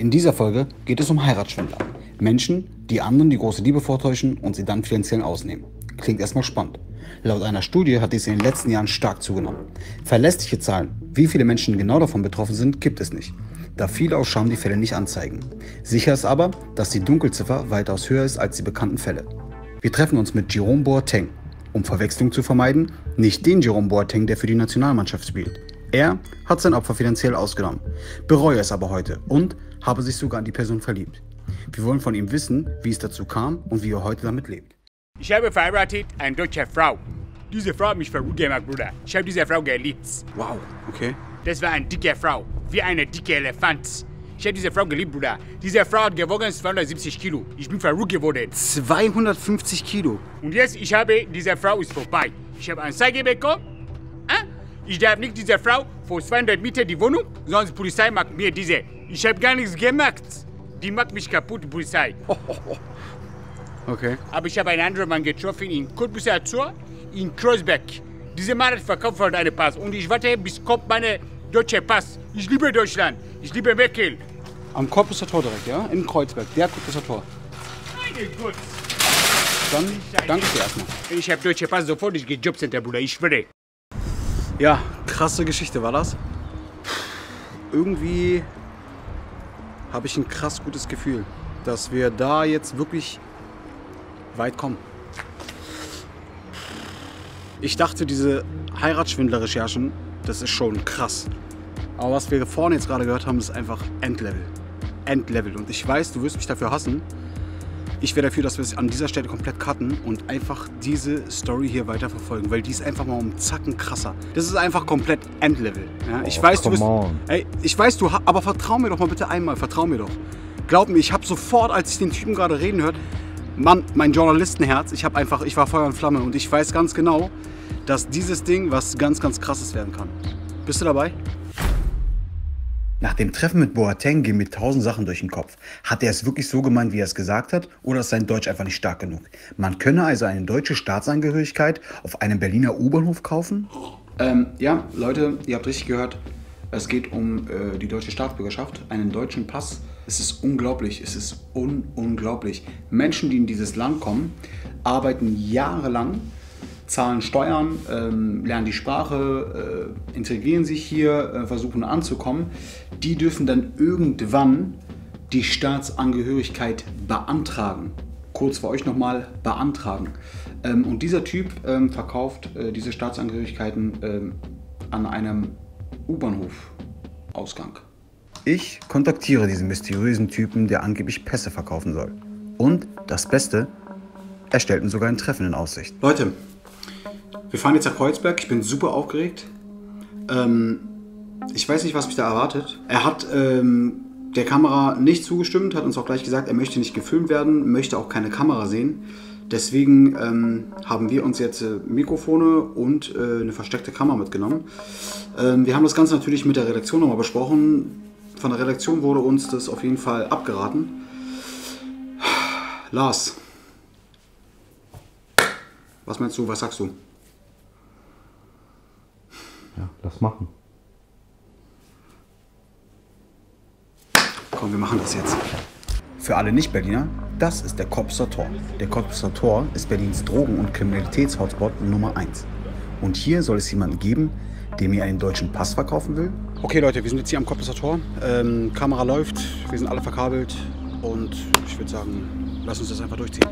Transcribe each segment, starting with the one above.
In dieser Folge geht es um Heiratsschwindler. Menschen, die anderen die große Liebe vortäuschen und sie dann finanziell ausnehmen. Klingt erstmal spannend. Laut einer Studie hat dies in den letzten Jahren stark zugenommen. Verlässliche Zahlen, wie viele Menschen genau davon betroffen sind, gibt es nicht, da viele aus Scham die Fälle nicht anzeigen. Sicher ist aber, dass die Dunkelziffer weitaus höher ist als die bekannten Fälle. Wir treffen uns mit Jerome Boateng, um Verwechslung zu vermeiden, nicht den Jerome Boateng, der für die Nationalmannschaft spielt. Er hat sein Opfer finanziell ausgenommen, bereue es aber heute und habe sich sogar in die Person verliebt. Wir wollen von ihm wissen, wie es dazu kam und wie er heute damit lebt. Ich habe verheiratet eine deutsche Frau. Diese Frau hat mich verrückt gemacht, Bruder. Ich habe diese Frau geliebt. Wow, okay. Das war eine dicke Frau, wie eine dicke Elefant. Ich habe diese Frau geliebt, Bruder. Diese Frau hat gewogen 270 Kilo. Ich bin verrückt geworden. 250 Kilo. Und jetzt, ich habe, diese Frau ist vorbei. Ich habe Anzeige bekommen. Äh? Ich darf nicht diese Frau vor 200 Meter die Wohnung, sonst die Polizei macht mir diese. Ich habe gar nichts gemacht. Die macht mich kaputt, die Polizei. Okay. Aber ich habe einen anderen Mann getroffen in Cottbusser Tor, in Kreuzberg. Dieser Mann hat verkauft von einem Pass und ich warte, bis kommt meine deutsche Pass. Ich liebe Deutschland. Ich liebe Merkel. Am Cottbusser Tor direkt, ja? In Kreuzberg, der Cottbusser Tor. Meine Gott. Dann danke ich dir erstmal. Ich habe deutsche Pass sofort, ich gehe Jobcenter, Bruder. Ich schwöre. Ja, krasse Geschichte war das. Irgendwie habe ich ein krass gutes Gefühl, dass wir da jetzt wirklich weit kommen. Ich dachte, diese Heiratsschwindler-Recherchen, das ist schon krass. Aber was wir vorne jetzt gerade gehört haben, ist einfach Endlevel. Endlevel. Und ich weiß, du wirst mich dafür hassen. Ich wäre dafür, dass wir es an dieser Stelle komplett cutten und einfach diese Story hier weiterverfolgen, weil die ist einfach mal um Zacken krasser. Das ist einfach komplett Endlevel. Ja, ich Oh, weiß, du bist. on. Ey, ich weiß, du. Aber vertrau mir doch mal bitte einmal. Vertrau mir doch. Glaub mir, ich habe sofort, als ich den Typen gerade reden hört, Mann, mein Journalistenherz, ich habe einfach, ich war Feuer und Flamme und ich weiß ganz genau, dass dieses Ding was ganz, ganz krasses werden kann. Bist du dabei? Nach dem Treffen mit Boateng gehen mir tausend Sachen durch den Kopf. Hat er es wirklich so gemeint, wie er es gesagt hat, oder ist sein Deutsch einfach nicht stark genug? Man könne also eine deutsche Staatsangehörigkeit auf einem Berliner U-Bahnhof kaufen? Ähm, ja, Leute, ihr habt richtig gehört. Es geht um äh, die deutsche Staatsbürgerschaft, einen deutschen Pass. Es ist unglaublich, es ist un unglaublich. Menschen, die in dieses Land kommen, arbeiten jahrelang zahlen Steuern, ähm, lernen die Sprache, äh, integrieren sich hier, äh, versuchen anzukommen, die dürfen dann irgendwann die Staatsangehörigkeit beantragen. Kurz für euch nochmal beantragen. Ähm, und dieser Typ ähm, verkauft äh, diese Staatsangehörigkeiten ähm, an einem U-Bahnhof-Ausgang. Ich kontaktiere diesen mysteriösen Typen, der angeblich Pässe verkaufen soll. Und das Beste, er stellt mir sogar ein Treffen in Aussicht. Leute, wir fahren jetzt nach Kreuzberg. Ich bin super aufgeregt. Ähm, ich weiß nicht, was mich da erwartet. Er hat ähm, der Kamera nicht zugestimmt, hat uns auch gleich gesagt, er möchte nicht gefilmt werden, möchte auch keine Kamera sehen. Deswegen ähm, haben wir uns jetzt äh, Mikrofone und äh, eine versteckte Kamera mitgenommen. Ähm, wir haben das Ganze natürlich mit der Redaktion nochmal besprochen. Von der Redaktion wurde uns das auf jeden Fall abgeraten. Lars, was meinst du, was sagst du? Ja, lass machen. Komm, wir machen das jetzt. Für alle Nicht-Berliner, das ist der Cottbusser Tor. Der Cottbusser Tor ist Berlins Drogen- und Kriminalitätshotspot Nummer 1. Und hier soll es jemanden geben, der mir einen deutschen Pass verkaufen will. Okay Leute, wir sind jetzt hier am Cottbusser Tor. Ähm, Kamera läuft, wir sind alle verkabelt und ich würde sagen, lass uns das einfach durchziehen.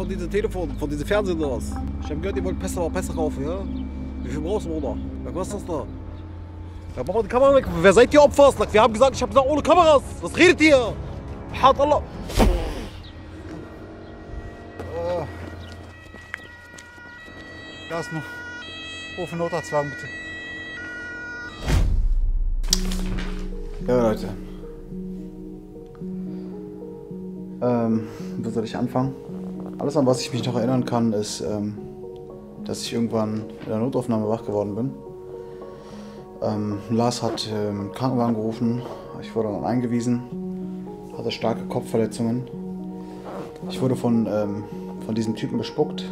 Von diesem Telefon, von diesem Fernsehen oder was? Ich hab gehört, ihr wollt Pässe, Pässe kaufen, ja? Wie viel brauchst du, Bruder? Was kostet das da? Ja, mach mal die Kamera weg. Wer seid ihr Opfers? Wir haben gesagt, ich hab gesagt, ohne Kameras. Was redet ihr? Hat Allah. Äh, Gas noch. Ruf einen Notarztwagen bitte. Ja, Leute. Ähm, wo soll ich anfangen? Alles, an was ich mich noch erinnern kann, ist, ähm, dass ich irgendwann in der Notaufnahme wach geworden bin. Ähm, Lars hat ähm, Krankenwagen gerufen, ich wurde dann eingewiesen, hatte starke Kopfverletzungen. Ich wurde von, ähm, von diesem Typen bespuckt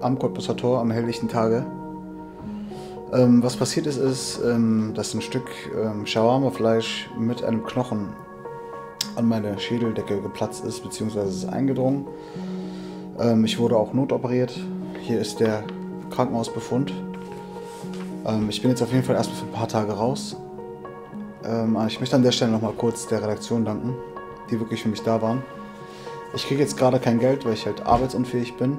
am Cottbusser Tor am helllichten Tage. Ähm, was passiert ist, ist, ähm, dass ein Stück ähm, Shawarma-Fleisch mit einem Knochen an meine Schädeldecke geplatzt ist, beziehungsweise ist eingedrungen. Ähm, ich wurde auch notoperiert. Hier ist der Krankenhausbefund. Ähm, ich bin jetzt auf jeden Fall erstmal für ein paar Tage raus. Ähm, ich möchte an der Stelle nochmal kurz der Redaktion danken, die wirklich für mich da waren. Ich kriege jetzt gerade kein Geld, weil ich halt arbeitsunfähig bin.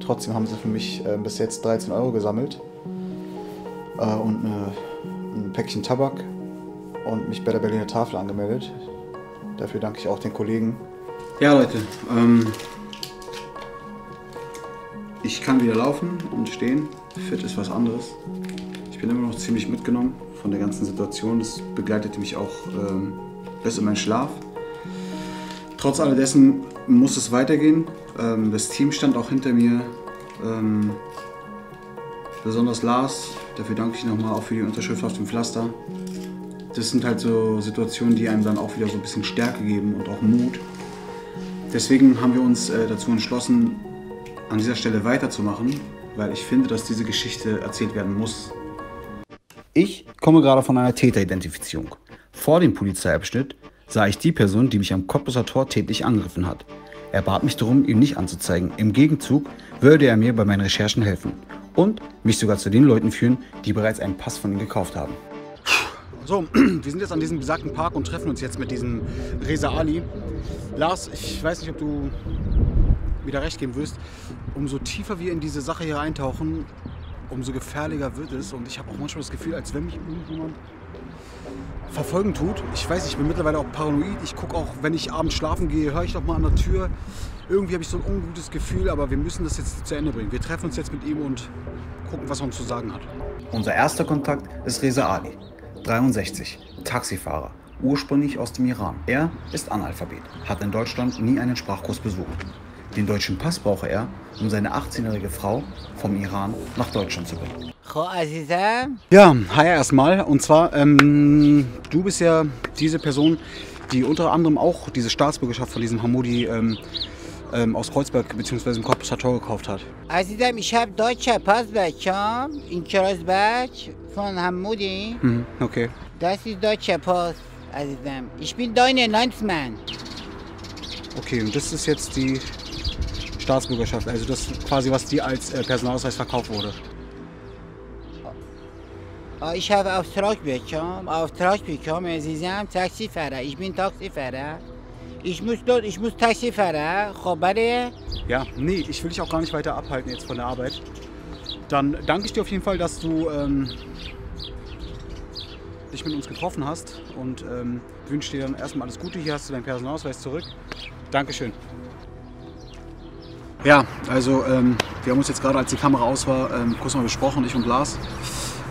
Trotzdem haben sie für mich äh, bis jetzt 13 Euro gesammelt äh, und eine, ein Päckchen Tabak und mich bei der Berliner Tafel angemeldet. Dafür danke ich auch den Kollegen. Ja, Leute, ähm, ich kann wieder laufen und stehen. Fit ist was anderes. Ich bin immer noch ziemlich mitgenommen von der ganzen Situation. Das begleitete mich auch ähm, bis in meinen Schlaf. Trotz alledessen muss es weitergehen. Ähm, das Team stand auch hinter mir. Ähm, besonders Lars, dafür danke ich nochmal auch für die Unterschrift auf dem Pflaster. Das sind halt so Situationen, die einem dann auch wieder so ein bisschen Stärke geben und auch Mut. Deswegen haben wir uns äh, dazu entschlossen, an dieser Stelle weiterzumachen, weil ich finde, dass diese Geschichte erzählt werden muss. Ich komme gerade von einer Täteridentifizierung. Vor dem Polizeiabschnitt sah ich die Person, die mich am Cottbusser Tor tätlich angegriffen hat. Er bat mich darum, ihn nicht anzuzeigen. Im Gegenzug würde er mir bei meinen Recherchen helfen und mich sogar zu den Leuten führen, die bereits einen Pass von ihm gekauft haben. So, wir sind jetzt an diesem besagten Park und treffen uns jetzt mit diesem Reza Ali. Lars, ich weiß nicht, ob du wieder recht geben wirst. Umso tiefer wir in diese Sache hier eintauchen, umso gefährlicher wird es. Und ich habe auch manchmal das Gefühl, als wenn mich irgendjemand verfolgen tut. Ich weiß, ich bin mittlerweile auch paranoid. Ich gucke auch, wenn ich abends schlafen gehe, höre ich doch mal an der Tür. Irgendwie habe ich so ein ungutes Gefühl, aber wir müssen das jetzt zu Ende bringen. Wir treffen uns jetzt mit ihm und gucken, was er uns zu sagen hat. Unser erster Kontakt ist Reza Ali, 63, Taxifahrer, ursprünglich aus dem Iran. Er ist Analphabet, hat in Deutschland nie einen Sprachkurs besucht. Den deutschen Pass brauche er, um seine 18-jährige Frau vom Iran nach Deutschland zu bringen. Ja, hi erstmal. Und zwar, ähm, du bist ja diese Person, die unter anderem auch diese Staatsbürgerschaft von diesem Hamoudi ähm, ähm, aus Kreuzberg bzw. im Cottbusser Tor gekauft hat. Ich habe deutscher Pass bekommen in Kreuzberg von Hamoudi. Mhm, okay. Das ist deutscher Pass, Ich bin deine Landsmann. Okay, und das ist jetzt die Staatsbürgerschaft. Also das quasi, was dir als äh, Personalausweis verkauft wurde. Ah, ich habe Auftrag bekommen, Auftrag bekommen, Sie sind Taxifahrer, ich bin Taxifahrer. Ich muss dort, ich muss Taxifahrer, Khobare. Ja, nee, ich will dich auch gar nicht weiter abhalten jetzt von der Arbeit. Dann danke ich dir auf jeden Fall, dass du ähm, dich mit uns getroffen hast und ähm, wünsche dir dann erstmal alles Gute. Hier hast du deinen Personalausweis zurück. Dankeschön. Ja, also ähm, wir haben uns jetzt gerade, als die Kamera aus war, ähm, kurz mal besprochen, ich und Lars.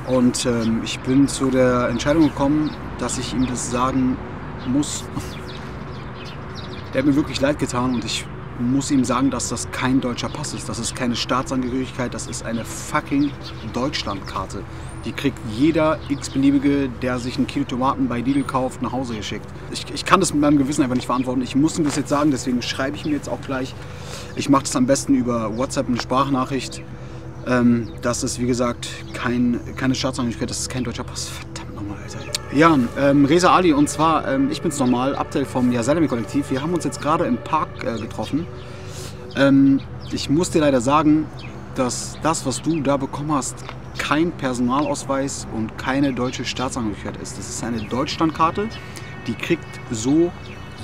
Und ähm, ich bin zu der Entscheidung gekommen, dass ich ihm das sagen muss. Der hat mir wirklich leid getan und ich muss ihm sagen, dass das kein deutscher Pass ist. Das ist keine Staatsangehörigkeit, das ist eine fucking Deutschlandkarte. Die kriegt jeder x-beliebige, der sich ein Kilo Tomaten bei Lidl kauft, nach Hause geschickt. Ich, ich kann das mit meinem Gewissen einfach nicht verantworten. Ich muss ihm das jetzt sagen, deswegen schreibe ich ihm jetzt auch gleich. Ich mache das am besten über WhatsApp, eine Sprachnachricht. Ähm, das ist, wie gesagt, kein, keine Staatsangehörigkeit, das ist kein deutscher Pass. Alter. Ja, ähm, Reza Ali, und zwar, ähm, ich bin's nochmal, Abdel vom Yasalami-Kollektiv. Wir haben uns jetzt gerade im Park äh, getroffen. Ähm, ich muss dir leider sagen, dass das, was du da bekommen hast, kein Personalausweis und keine deutsche Staatsangehörigkeit ist. Das ist eine Deutschlandkarte, die kriegt so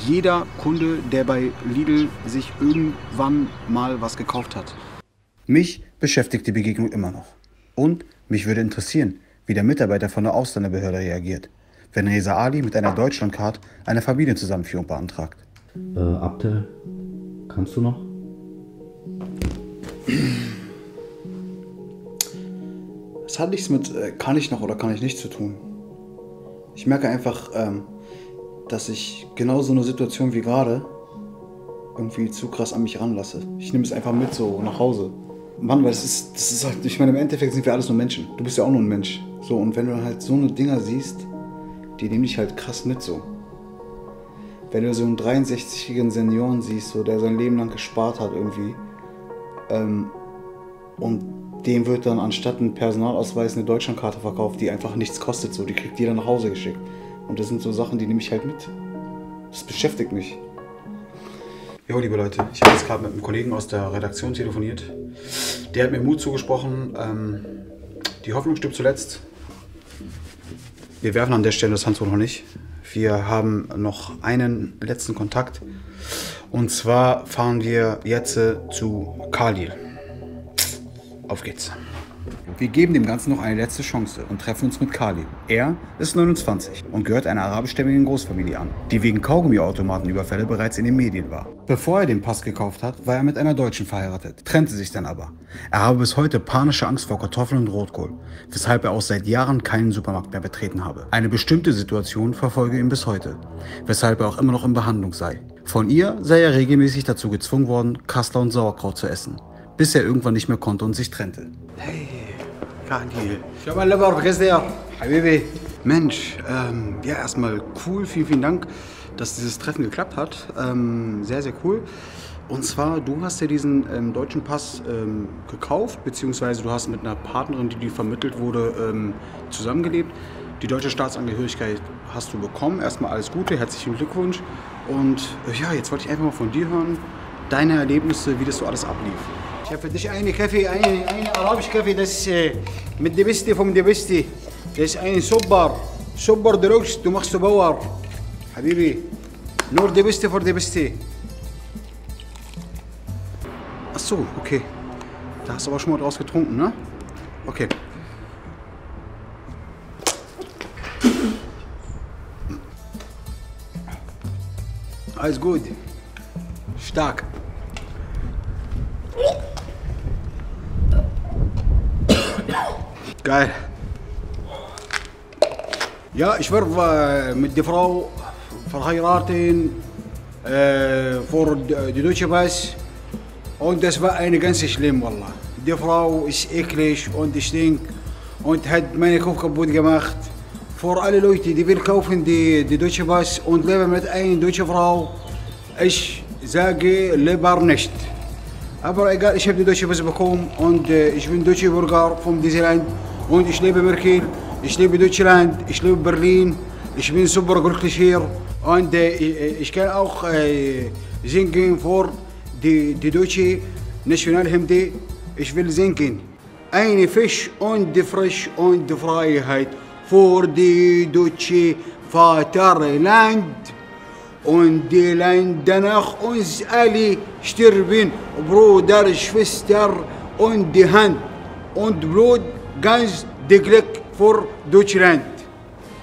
jeder Kunde, der bei Lidl sich irgendwann mal was gekauft hat. Mich beschäftigt die Begegnung immer noch. Und mich würde interessieren, wie der Mitarbeiter von der Ausländerbehörde reagiert, wenn Reza Ali mit einer Deutschlandcard eine Familienzusammenführung beantragt. Äh, Abdel, kannst du noch? Es hat nichts mit äh, kann ich noch oder kann ich nicht zu tun. Ich merke einfach, ähm, dass ich genau so eine Situation wie gerade irgendwie zu krass an mich ranlasse. Ich nehme es einfach mit so nach Hause. Mann, weil das ist, das ist halt, ich meine, im Endeffekt sind wir alles nur Menschen. Du bist ja auch nur ein Mensch. So, und wenn du halt so eine Dinger siehst, die nehmen dich halt krass mit so. wenn du so einen 63-jährigen Senioren siehst, so, der sein Leben lang gespart hat irgendwie, ähm, und dem wird dann anstatt ein Personalausweis eine Deutschlandkarte verkauft, die einfach nichts kostet, so, die kriegt jeder nach Hause geschickt. Und das sind so Sachen, die nehme ich halt mit. Das beschäftigt mich. Jo, liebe Leute, ich habe jetzt gerade mit einem Kollegen aus der Redaktion telefoniert. Der hat mir Mut zugesprochen. Ähm, die Hoffnung stirbt zuletzt. Wir werfen an der Stelle das Handtuch noch nicht. Wir haben noch einen letzten Kontakt. Und zwar fahren wir jetzt zu Khalil. Auf geht's. Wir geben dem Ganzen noch eine letzte Chance und treffen uns mit Khalil. Er ist 29 und gehört einer arabischstämmigen Großfamilie an, die wegen Kaugummiautomatenüberfälle bereits in den Medien war. Bevor er den Pass gekauft hat, war er mit einer Deutschen verheiratet, trennte sich dann aber. Er habe bis heute panische Angst vor Kartoffeln und Rotkohl, weshalb er auch seit Jahren keinen Supermarkt mehr betreten habe. Eine bestimmte Situation verfolge ihn bis heute, weshalb er auch immer noch in Behandlung sei. Von ihr sei er regelmäßig dazu gezwungen worden, Kassler und Sauerkraut zu essen, bis er irgendwann nicht mehr konnte und sich trennte. Hey, Daniel. Schau mal, Leber, vergiss dir. Habibi. Mensch, ähm, ja, erstmal cool. Vielen, vielen Dank, dass dieses Treffen geklappt hat. Ähm, sehr, sehr cool. Und zwar, du hast ja diesen ähm, deutschen Pass ähm, gekauft, beziehungsweise du hast mit einer Partnerin, die dir vermittelt wurde, ähm, zusammengelebt. Die deutsche Staatsangehörigkeit hast du bekommen. Erstmal alles Gute, herzlichen Glückwunsch. Und äh, ja, jetzt wollte ich einfach mal von dir hören, deine Erlebnisse, wie das so alles ablief. شايف قديش عيني كافي عيني عيني قرابش كافي داس آه، مدي بيستي فوم دي بيستي داس عيني سوبر سوبر دروكس دوماغ سوبر حبيبي نور دي بيستي فور دي بيستي أصو أوكي okay. Da hast du aber schon mal draus getrunken, ne? Okay. Geil. Ja, ich war äh, mit der Frau verheiratet äh, vor die deutsche Pass und das war eine ganz schlimm, Wallah. Die Frau ist eklig und stinkt und hat meine Kopf kaputt gemacht. Vor alle Leute, die will kaufen die, die deutsche Pass und leben mit einer deutschen Frau, ich sage lieber nicht. Aber egal, ich habe die deutsche Pass bekommen und äh, ich bin deutscher Bürger von diesem Land وانت إيش ليه بميركل إيش ليه بدوتشلاند إيش ليه ببرلين إيش بين سوبر جول كشير اند إيش كان اوخ زينجين فور دي دي دوتشي ناشيونال همدي إيش فيل زينجين أين فيش أون دي فريش أون دي فراي هايت؟ فور دي دوتشي فاتر لاند. أون دي لاند اخ اونز الي شتربين برودر شفستر أون دي هاند أون برود. Ganz die Glück für Deutschland.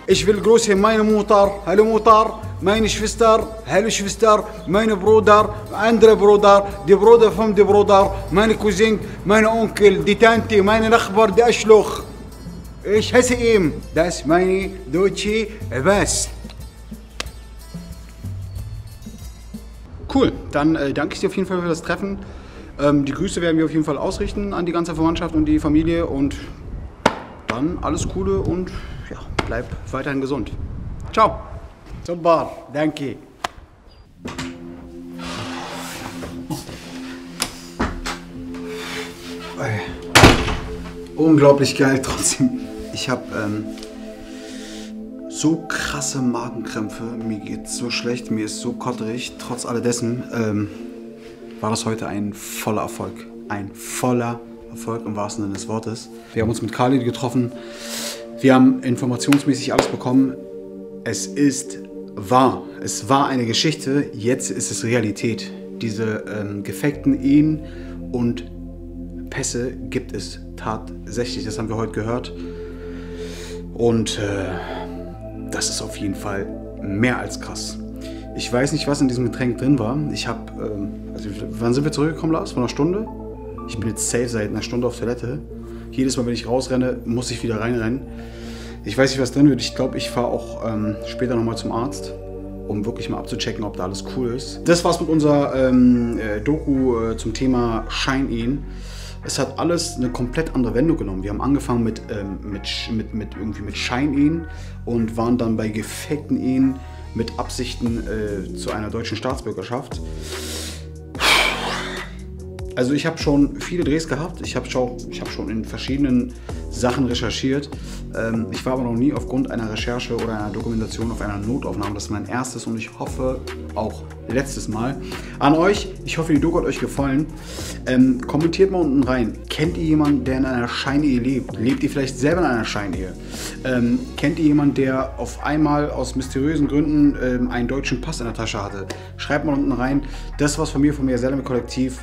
Ich will grüßen meine Mutter, hallo Mutter, meine Schwester, hallo Schwester, meine Bruder, andere Bruder, die Bruder von die Bruder, meine Cousin, meine Onkel, die Tante, meine Nachbar, die Arschloch. Ich hasse ihn. Das meine deutsche Pass. Cool, dann äh, danke ich dir auf jeden Fall für das Treffen. Ähm, die Grüße werden wir auf jeden Fall ausrichten an die ganze Verwandtschaft und die Familie und dann alles Coole und ja, bleib weiterhin gesund. Ciao. Super, danke. Unglaublich geil trotzdem. Ich habe ähm, so krasse Magenkrämpfe. Mir geht's so schlecht, mir ist so kotterig. Trotz alledessen ähm, war das heute ein voller Erfolg. Ein voller Erfolg im wahrsten Sinne des Wortes. Wir haben uns mit Khalid getroffen. Wir haben informationsmäßig alles bekommen. Es ist wahr. Es war eine Geschichte. Jetzt ist es Realität. Diese ähm, gefakten Ehen und Pässe gibt es tatsächlich. Das haben wir heute gehört. Und äh, das ist auf jeden Fall mehr als krass. Ich weiß nicht, was in diesem Getränk drin war. Ich habe, ähm, also wann sind wir zurückgekommen, Lars? Vor einer Stunde? Ich bin jetzt safe seit einer Stunde auf Toilette. Jedes Mal, wenn ich rausrenne, muss ich wieder reinrennen. Ich weiß nicht, was drin wird. Ich glaube, ich fahre auch ähm, später nochmal zum Arzt, um wirklich mal abzuchecken, ob da alles cool ist. Das war's mit unserer ähm, äh, Doku äh, zum Thema Shine-In. Es hat alles eine komplett andere Wendung genommen. Wir haben angefangen mit, ähm, mit, mit, mit irgendwie mit Shine-In und waren dann bei gefakten Ehen, mit Absichten äh, zu einer deutschen Staatsbürgerschaft. Also ich habe schon viele Drehs gehabt. Ich habe schon, hab schon in verschiedenen Sachen recherchiert. Ähm, ich war aber noch nie aufgrund einer Recherche oder einer Dokumentation auf einer Notaufnahme. Das ist mein erstes und ich hoffe auch letztes Mal. An euch, ich hoffe, die Doku hat euch gefallen. Ähm, kommentiert mal unten rein. Kennt ihr jemanden, der in einer Scheinehe lebt? Lebt ihr vielleicht selber in einer Scheinehe? Ähm, kennt ihr jemanden, der auf einmal aus mysteriösen Gründen ähm, einen deutschen Pass in der Tasche hatte? Schreibt mal unten rein. Das war's von mir, von mir, Selame Kollektiv.